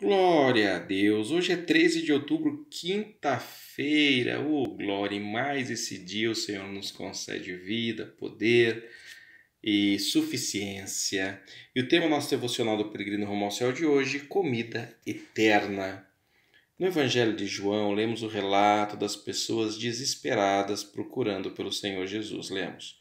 Glória a Deus! Hoje é 13 de outubro, quinta-feira. Oh, glória! E mais esse dia o Senhor nos concede vida, poder e suficiência. E o tema nosso devocional do Peregrino Rumo ao Céu de hoje, comida eterna. No Evangelho de João, lemos o relato das pessoas desesperadas procurando pelo Senhor Jesus. Lemos.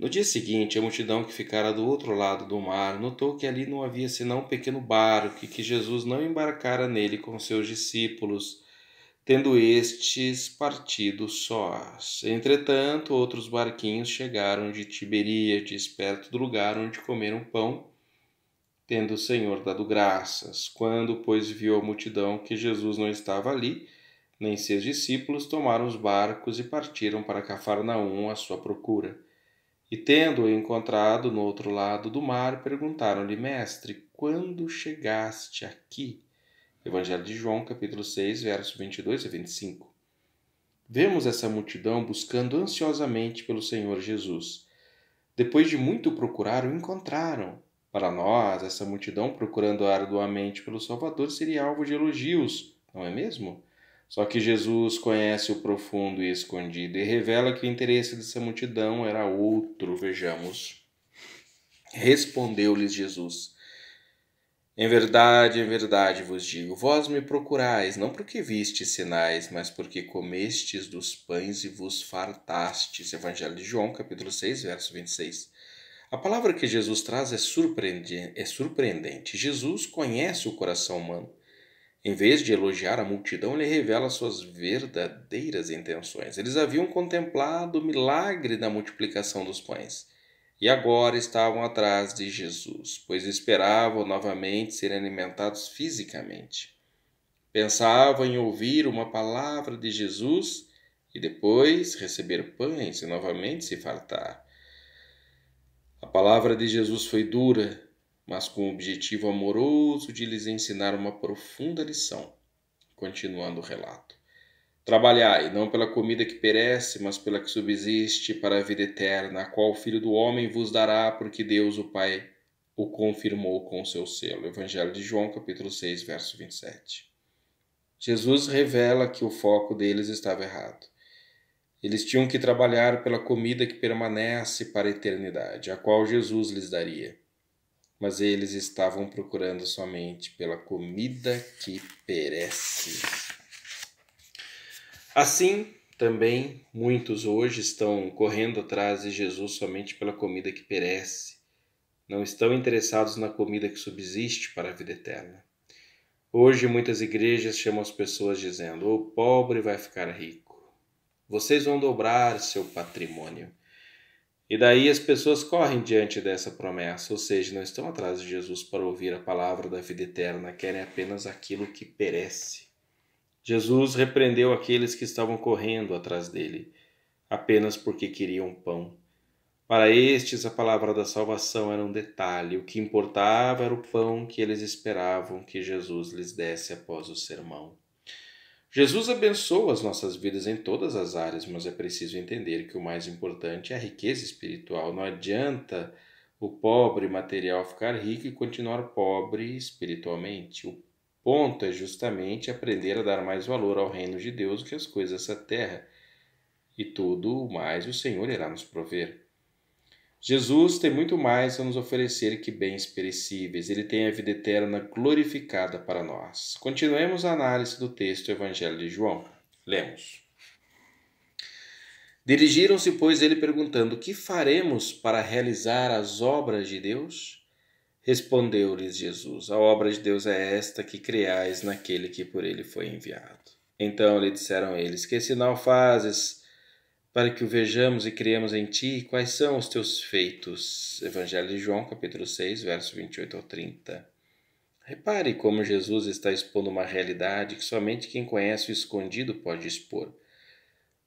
No dia seguinte, a multidão que ficara do outro lado do mar notou que ali não havia senão um pequeno barco e que Jesus não embarcara nele com seus discípulos, tendo estes partido sós. Entretanto, outros barquinhos chegaram de Tiberíades, perto do lugar onde comeram pão, tendo o Senhor dado graças. Quando, pois, viu a multidão que Jesus não estava ali, nem seus discípulos, tomaram os barcos e partiram para Cafarnaum à sua procura. E tendo-o encontrado no outro lado do mar, perguntaram-lhe, Mestre, quando chegaste aqui? Evangelho de João, capítulo 6, versos 22 a 25. Vemos essa multidão buscando ansiosamente pelo Senhor Jesus. Depois de muito procurar, o encontraram. Para nós, essa multidão procurando arduamente pelo Salvador seria alvo de elogios, não é mesmo? Só que Jesus conhece o profundo e escondido e revela que o interesse dessa multidão era outro. Vejamos. Respondeu-lhes Jesus: Em verdade, em verdade vos digo: vós me procurais, não porque vistes sinais, mas porque comestes dos pães e vos fartastes. Evangelho de João, capítulo 6, verso 26. A palavra que Jesus traz é. É surpreendente. Jesus conhece o coração humano. Em vez de elogiar a multidão, ele revela suas verdadeiras intenções. Eles haviam contemplado o milagre da multiplicação dos pães e agora estavam atrás de Jesus, pois esperavam novamente serem alimentados fisicamente. Pensavam em ouvir uma palavra de Jesus e depois receber pães e novamente se fartar. A palavra de Jesus foi dura, mas com o objetivo amoroso de lhes ensinar uma profunda lição. Continuando o relato. Trabalhai, não pela comida que perece, mas pela que subsiste para a vida eterna, a qual o Filho do Homem vos dará, porque Deus, o Pai, o confirmou com o seu selo. Evangelho de João, capítulo 6, verso 27. Jesus revela que o foco deles estava errado. Eles tinham que trabalhar pela comida que permanece para a eternidade, a qual Jesus lhes daria mas eles estavam procurando somente pela comida que perece. Assim, também muitos hoje estão correndo atrás de Jesus somente pela comida que perece, não estão interessados na comida que subsiste para a vida eterna. Hoje, muitas igrejas chamam as pessoas dizendo: o pobre vai ficar rico, vocês vão dobrar seu patrimônio. E daí as pessoas correm diante dessa promessa, ou seja, não estão atrás de Jesus para ouvir a palavra da vida eterna, querem apenas aquilo que perece. Jesus repreendeu aqueles que estavam correndo atrás dele, apenas porque queriam pão. Para estes, a palavra da salvação era um detalhe, o que importava era o pão que eles esperavam que Jesus lhes desse após o sermão. Jesus abençoa as nossas vidas em todas as áreas, mas é preciso entender que o mais importante é a riqueza espiritual. Não adianta o pobre material ficar rico e continuar pobre espiritualmente. O ponto é justamente aprender a dar mais valor ao reino de Deus que as coisas dessa terra. E tudo mais o Senhor irá nos prover. Jesus tem muito mais a nos oferecer que bens perecíveis. Ele tem a vida eterna glorificada para nós. Continuemos a análise do texto Evangelho de João. Lemos. Dirigiram-se, pois, ele perguntando: Que faremos para realizar as obras de Deus? Respondeu-lhes Jesus: A obra de Deus é esta que creais naquele que por ele foi enviado. Então lhe disseram eles: Que sinal fazes? Para que o vejamos e criemos em ti quais são os teus feitos. Evangelho de João, capítulo 6, verso 28 ao 30. Repare como Jesus está expondo uma realidade que somente quem conhece o escondido pode expor.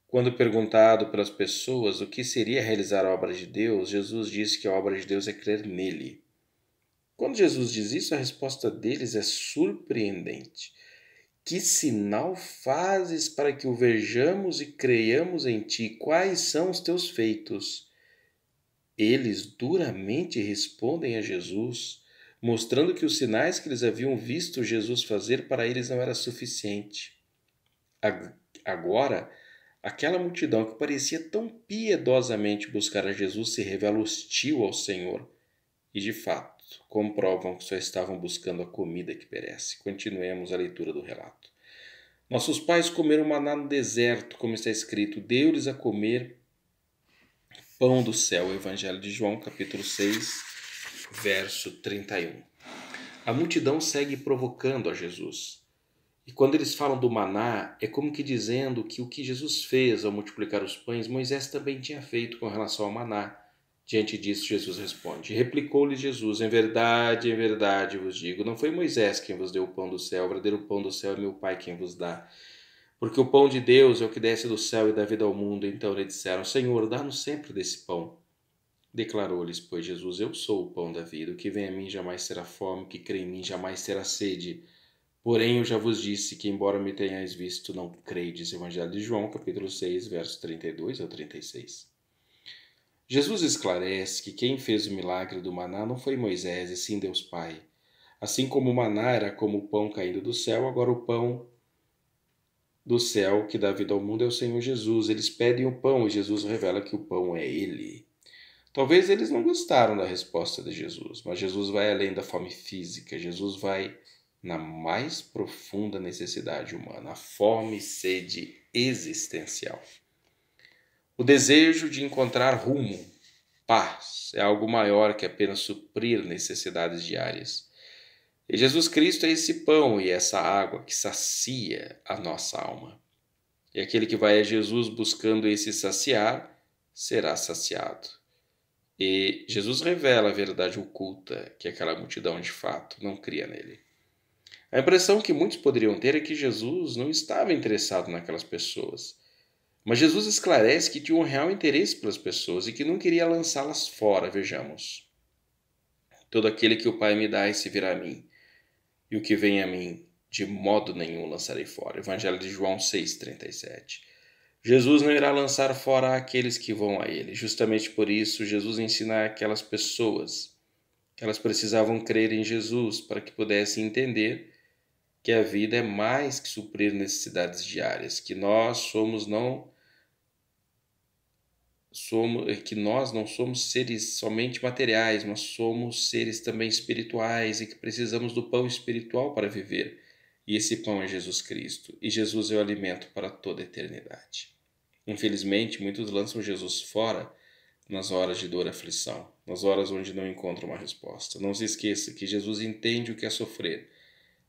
Quando perguntado pelas pessoas o que seria realizar a obra de Deus, Jesus diz que a obra de Deus é crer nele. Quando Jesus diz isso, a resposta deles é surpreendente. Que sinal fazes para que o vejamos e creiamos em ti? Quais são os teus feitos? Eles duramente respondem a Jesus: mostrando que os sinais que eles haviam visto Jesus fazer para eles não era suficiente. Agora, aquela multidão que parecia tão piedosamente buscar a Jesus se revela hostil ao Senhor e, de fato, comprovam que só estavam buscando a comida que perece. Continuemos a leitura do relato. Nossos pais comeram maná no deserto, como está escrito, deu-lhes a comer pão do céu. Evangelho de João, capítulo 6, verso 31. A multidão segue provocando a Jesus. E quando eles falam do maná, é como que dizendo que o que Jesus fez ao multiplicar os pães, Moisés também tinha feito com relação ao maná. Diante disso, Jesus responde: Replicou-lhe Jesus: Em verdade, em verdade vos digo, não foi Moisés quem vos deu o pão do céu, o verdadeiro pão do céu é meu Pai quem vos dá. Porque o pão de Deus é o que desce do céu e dá vida ao mundo. Então lhe disseram: Senhor, dá-nos sempre desse pão. Declarou-lhes, pois Jesus: Eu sou o pão da vida. O que vem a mim jamais terá fome, o que crê em mim jamais terá sede. Porém, eu já vos disse que, embora me tenhais visto, não credes. Evangelho de João, capítulo 6, versos 32 ao 36. Jesus esclarece que quem fez o milagre do maná não foi Moisés, e sim Deus Pai. Assim como o maná era como o pão caindo do céu, agora o pão do céu que dá vida ao mundo é o Senhor Jesus. Eles pedem o pão e Jesus revela que o pão é Ele. Talvez eles não gostaram da resposta de Jesus, mas Jesus vai além da fome física. Jesus vai na mais profunda necessidade humana, a fome e sede existencial. O desejo de encontrar rumo, paz, é algo maior que apenas suprir necessidades diárias. E Jesus Cristo é esse pão e essa água que sacia a nossa alma. E aquele que vai a Jesus buscando esse saciar, será saciado. E Jesus revela a verdade oculta que aquela multidão de fato não cria nele. A impressão que muitos poderiam ter é que Jesus não estava interessado naquelas pessoas. Mas Jesus esclarece que tinha um real interesse pelas pessoas e que não queria lançá-las fora, vejamos. Todo aquele que o Pai me dá, esse virá a mim e o que vem a mim, de modo nenhum lançarei fora. Evangelho de João 6,37. Jesus não irá lançar fora aqueles que vão a ele. Justamente por isso, Jesus ensina aquelas pessoas que elas precisavam crer em Jesus para que pudessem entender que a vida é mais que suprir necessidades diárias, que nós somos não somos, é que nós não somos seres somente materiais, mas somos seres também espirituais e que precisamos do pão espiritual para viver. E esse pão é Jesus Cristo, e Jesus é o alimento para toda a eternidade. Infelizmente, muitos lançam Jesus fora nas horas de dor e aflição, nas horas onde não encontram uma resposta. Não se esqueça que Jesus entende o que é sofrer,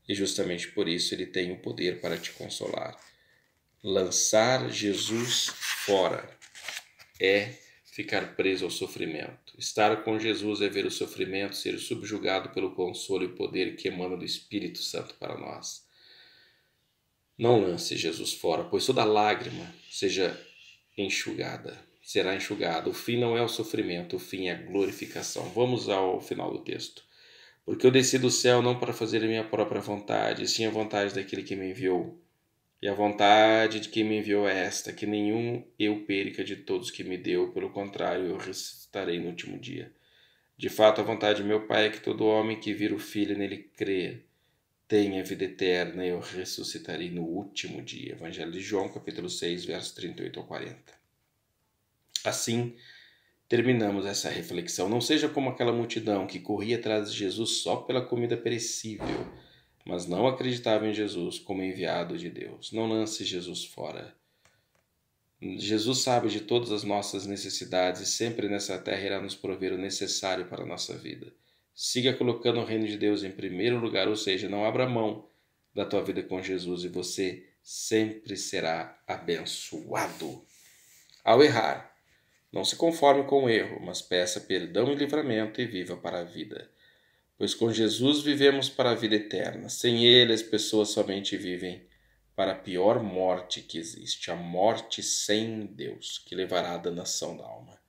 e justamente por isso ele tem o poder para te consolar. Lançar Jesus fora é ficar preso ao sofrimento. Estar com Jesus é ver o sofrimento ser subjugado pelo consolo e poder que emana do Espírito Santo para nós. Não lance Jesus fora, pois toda lágrima seja enxugada, será enxugada. O fim não é o sofrimento, o fim é a glorificação. Vamos ao final do texto. Porque eu desci do céu não para fazer a minha própria vontade, sim a vontade daquele que me enviou. E a vontade de quem me enviou é esta: que nenhum eu perca de todos que me deu, pelo contrário, eu ressuscitarei no último dia. De fato, a vontade de meu Pai é que todo homem que vira o Filho nele crê tenha vida eterna e eu ressuscitarei no último dia. Evangelho de João, capítulo 6, versos 38 ao 40. Assim, terminamos essa reflexão. Não seja como aquela multidão que corria atrás de Jesus só pela comida perecível mas não acreditava em Jesus como enviado de Deus. Não lance Jesus fora. Jesus sabe de todas as nossas necessidades e sempre nessa terra irá nos prover o necessário para a nossa vida. Siga colocando o reino de Deus em primeiro lugar, ou seja, não abra mão da tua vida com Jesus e você sempre será abençoado. Ao errar, não se conforme com o erro, mas peça perdão e livramento e viva para a vida pois com Jesus vivemos para a vida eterna. Sem Ele, as pessoas somente vivem para a pior morte que existe, a morte sem Deus, que levará à danação da alma.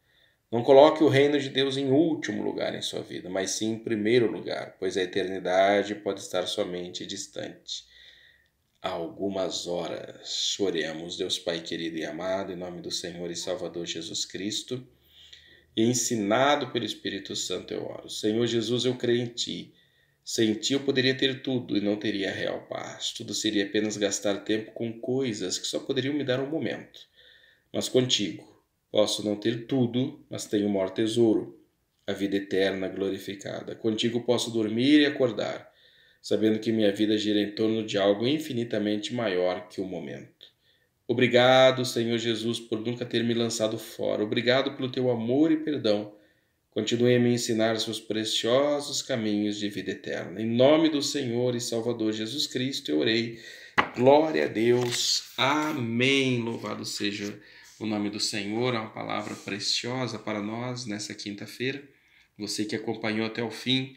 Não coloque o reino de Deus em último lugar em sua vida, mas sim em primeiro lugar, pois a eternidade pode estar somente distante. Há algumas horas. Oremos, Deus Pai querido e amado, em nome do Senhor e Salvador Jesus Cristo e ensinado pelo Espírito Santo eu oro. Senhor Jesus, eu creio em Ti. Sem ti eu poderia ter tudo e não teria real paz. Tudo seria apenas gastar tempo com coisas que só poderiam me dar um momento. Mas contigo, posso não ter tudo, mas tenho o maior tesouro, a vida eterna glorificada. Contigo posso dormir e acordar, sabendo que minha vida gira em torno de algo infinitamente maior que o momento. Obrigado, Senhor Jesus, por nunca ter me lançado fora. Obrigado pelo teu amor e perdão. Continue a me ensinar seus preciosos caminhos de vida eterna. Em nome do Senhor e Salvador Jesus Cristo, eu orei. Glória a Deus. Amém. Louvado seja o nome do Senhor. É uma palavra preciosa para nós nessa quinta-feira. Você que acompanhou até o fim,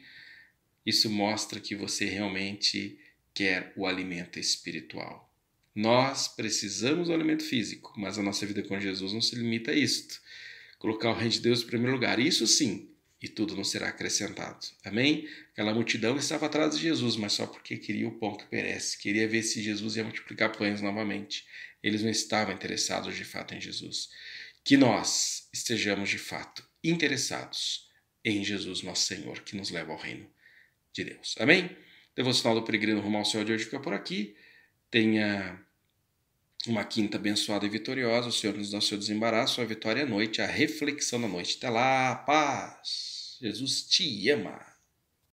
isso mostra que você realmente quer o alimento espiritual. Nós precisamos do alimento físico, mas a nossa vida com Jesus não se limita a isto. Colocar o reino de Deus em primeiro lugar, isso sim, e tudo não será acrescentado. Amém? Aquela multidão estava atrás de Jesus, mas só porque queria o pão que perece, queria ver se Jesus ia multiplicar pães novamente. Eles não estavam interessados de fato em Jesus. Que nós estejamos de fato interessados em Jesus, nosso Senhor, que nos leva ao reino de Deus. Amém? Devocional do Peregrino Rumo ao Céu de hoje fica por aqui. Tenha uma quinta abençoada e vitoriosa. O Senhor nos dá o seu desembaraço, a vitória à noite, a reflexão da noite. Até lá, paz. Jesus te ama.